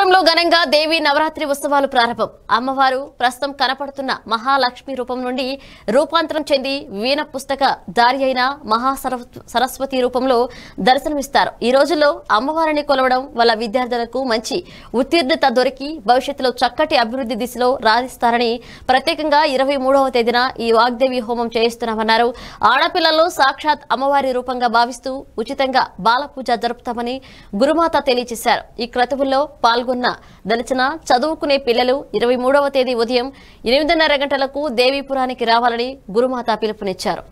రాష్ట్రంలో ఘనంగా దేవి నవరాత్రి ఉత్సవాలు ప్రారంభం. అమ్మవారు ప్రస్తుతం కనపడుతున్న మహాలక్ష్మి రూపం నుండి రూపాంతరం చెంది వీణ పుస్తక దారి అయిన మహా సరస్వతి రూపంలో దర్శనమిస్తారు. ఈ రోజుల్లో అమ్మవారిని కొలవడం వల్ల విద్యార్థులకు మంచి ఉత్తీర్ణత దొరికి భవిష్యత్తులో చక్కటి అభివృద్ధి దిశలో రాణిస్తారని ప్రత్యేకంగా ఇరవై మూడవ తేదీన ఈ వాగ్దేవి హోమం చేయిస్తున్నామన్నారు. ఆడపిల్లలు సాక్షాత్ అమ్మవారి రూపంగా భావిస్తూ ఉచితంగా బాల పూజ జరుపుతామని గురుమాత తెలియజేశారు. ఈ క్రతువుల్లో పాల్గొన్న దలిచిన చదువుకునే పిల్లలు ఇరవై మూడవ తేదీ ఉదయం ఎనిమిదిన్నర గంటలకు దేవీపురానికి రావాలని గురుమాత పిలుపునిచ్చారు.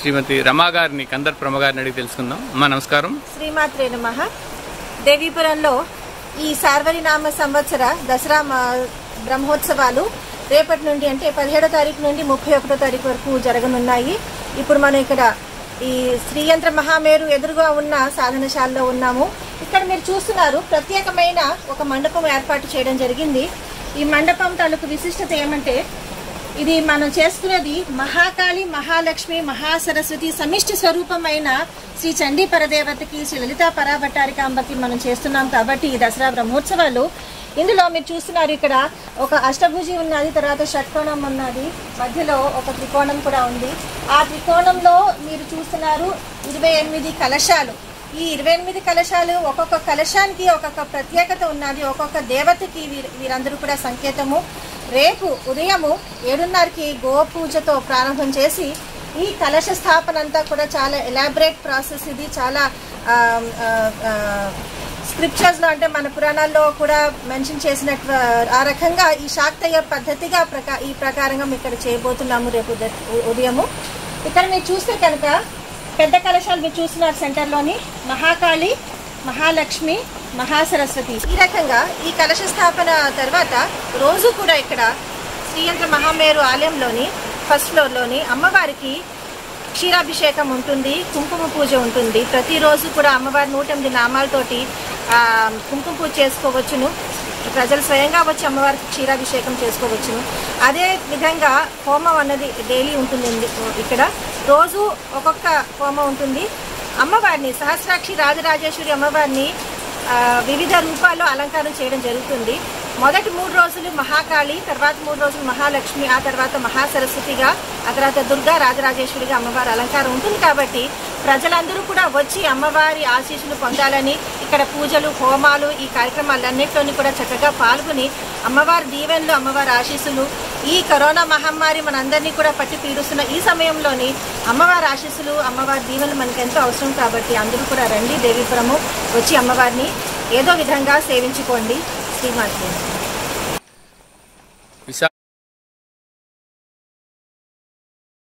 శ్రీమతి రమా గారిని కందర్ ప్రమ గారిని అడిగి తెలుసుకుందాం. అమ్మా నమస్కారం. శ్రీమాత్రే నమ. దేవీపురంలో ఈ సార్వరినామ సంవత్సర దసరా మా- బ్రహ్మోత్సవాలు రేపటి నుండి అంటే పదిహేడో తారీఖు నుండి ముప్పై ఒకటో తారీఖు వరకు జరగనున్నాయి. ఇప్పుడు మనం ఇక్కడ ఈ శ్రీయంత్ర మహామేరు ఎదురుగా ఉన్న సాధనశాలలో ఉన్నాము. ఇక్కడ మీరు చూస్తున్నారు ప్రత్యేకమైన ఒక మండపం ఏర్పాటు చేయడం జరిగింది. ఈ మండపం తాలూకు విశిష్టత ఏమంటే ఇది మనం చేసుకునేది మహాకాళి మహాలక్ష్మి మహాసరస్వతి సమిష్టి స్వరూపమైన శ్రీ చండీ పరదేవతకి శ్రీ లలితా పరాభట్టారికాంబకి మనం చేస్తున్నాం కాబట్టి ఈ దసరా బ్రహ్మోత్సవాలు ఇందులో మీరు చూస్తున్నారు ఇక్కడ ఒక అష్టభుజి ఉన్నది తర్వాత షట్కోణం ఉన్నది. మధ్యలో ఒక త్రికోణం కూడా ఉంది. ఆ త్రికోణంలో మీరు చూస్తున్నారు ఇరవై ఎనిమిది కలశాలు. ఈ ఇరవై ఎనిమిది కలశాలు ఒక్కొక్క కలశానికి ఒక్కొక్క ప్రత్యేకత ఉన్నది. ఒక్కొక్క దేవతకి వీరందరూ కూడా సంకేతము. రేపు ఉదయము ఏడున్నరకి గోపూజతో ప్రారంభం చేసి ఈ కలశ స్థాపన అంతా కూడా చాలా ఎలాబరేట్ ప్రాసెస్ ఇది. చాలా స్క్రిప్చర్స్లో అంటే మన పురాణాల్లో కూడా మెన్షన్ చేసినట్టు ఆ రకంగా ఈ శాక్తయ్య పద్ధతిగా ప్రకా ఈ ప్రకారంగా మేము ఇక్కడ చేయబోతున్నాము రేపు ఉదయము. ఇక్కడ మీరు చూస్తే కనుక పెద్ద కలశాలు మీరు చూస్తున్నారు సెంటర్లోని మహాకాళి మహాలక్ష్మి మహాసరస్వతి. ఈ రకంగా ఈ కలశ స్థాపన తర్వాత రోజు కూడా ఇక్కడ శ్రీయంత్ర మహామేరు ఆలయంలోని ఫస్ట్ ఫ్లోర్లోని అమ్మవారికి క్షీరాభిషేకం ఉంటుంది కుంకుమ పూజ ఉంటుంది. ప్రతిరోజు కూడా అమ్మవారి నూట ఎనిమిది నామాలతోటి కుంకుమ పూజ చేసుకోవచ్చును. ప్రజలు స్వయంగా వచ్చి అమ్మవారికి క్షీరాభిషేకం చేసుకోవచ్చును. అదే విధంగా హోమం అన్నది డైలీ ఉంటుంది ఇక్కడ. రోజు ఒక్కొక్క హోమం ఉంటుంది. అమ్మవారిని సహస్రాక్షి రాజరాజేశ్వరి అమ్మవారిని వివిధ రూపాల్లో అలంకారం చేయడం జరుగుతుంది. మొదటి మూడు రోజులు మహాకాళి తర్వాత మూడు రోజులు మహాలక్ష్మి ఆ తర్వాత మహాసరస్వతిగా ఆ తర్వాత దుర్గా రాజరాజేశ్వరిగా అమ్మవారి అలంకారం ఉంటుంది కాబట్టి ప్రజలందరూ కూడా వచ్చి అమ్మవారి ఆశీస్సులు పొందాలని ఇక్కడ పూజలు హోమాలు ఈ కార్యక్రమాలన్నింటిలోని కూడా చక్కగా పాల్గొని అమ్మవారి దీవెనలు అమ్మవారి ఆశీస్సులు ఈ కరోనా మహమ్మారి మనందరినీ కూడా పట్టి పీడుస్తున్న ఈ సమయంలోని అమ్మవారి ఆశీస్సులు అమ్మవారి దీవెనలు మనకు ఎంతో అవసరం కాబట్టి అందరూ కూడా రండి దేవీపురము వచ్చి అమ్మవారిని ఏదో విధంగా సేవించుకోండి. శ్రీమాత్రి